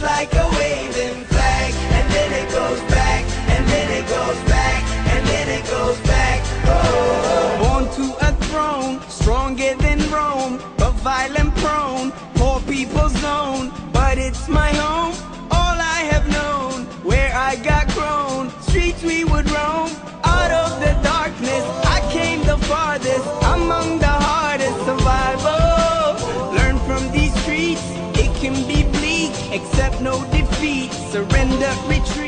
It's like a waving flag, and then it goes back, and then it goes back, and then it goes back. Oh. Born to a throne, stronger than Rome, but violent prone, poor people's zone. But it's my home, all I have known, where I got grown. Streets we would roam, out of the darkness, I came the farthest, among the hardest survivors. Learn from these streets, it can be. Accept no defeat. Surrender, retreat.